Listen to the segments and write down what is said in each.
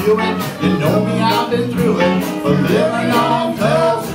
You know me, I've been through it. But living on Tulsa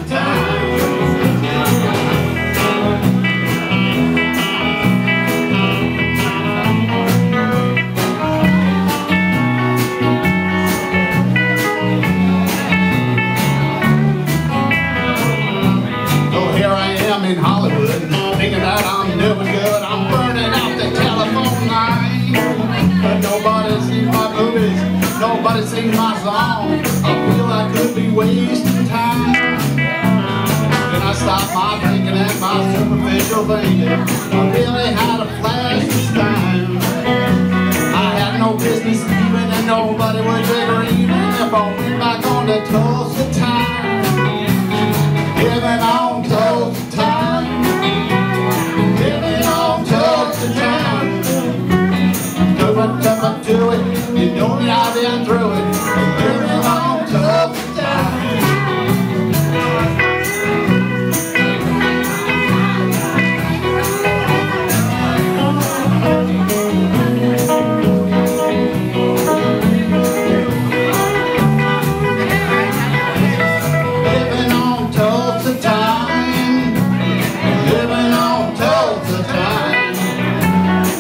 Nobody sings my song. I feel I could be wasting time. Then I stopped my thinking and my superficial thinking. I really had a flash this time. I had no business even and nobody was ever even if I went back on the Tulsa time. Living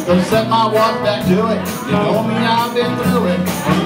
Gonna set my watch back to it. You know me, I've been through it.